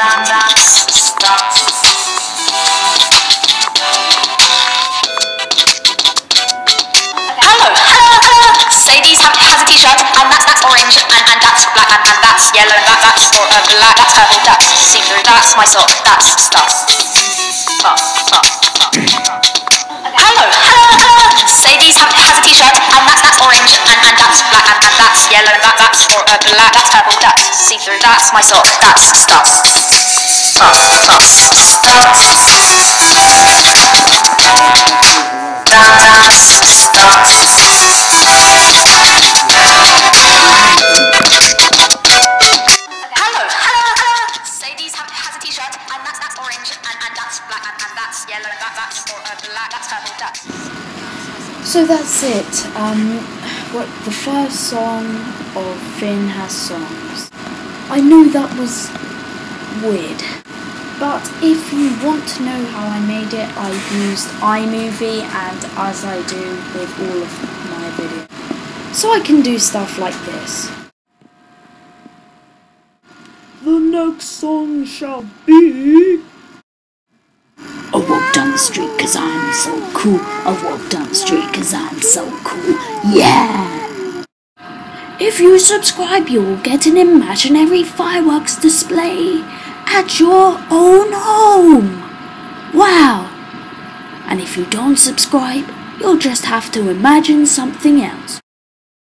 yellow, and that orange and and that's black, that's purple, that's see-through, that's my sock, that's stuff. Stuff. Orange, and, and that's black, and, and that's yellow, that that's or, uh, black, that's purple, that's see-through, that's my sock, that's stuff. Stuff, stuff, stuff. And and, and and, and yellow, that that's or, uh, black, that's purple, that's. So that's it. Um, what the first song of Finn has songs. I know that was weird, but if you want to know how I made it, I used iMovie, and as I do with all of my videos, so I can do stuff like this. The next song shall be. I walk down the street cause I'm so cool. I walk down the street cause I'm so cool. Yeah! If you subscribe, you'll get an imaginary fireworks display at your own home. Wow! And if you don't subscribe, you'll just have to imagine something else.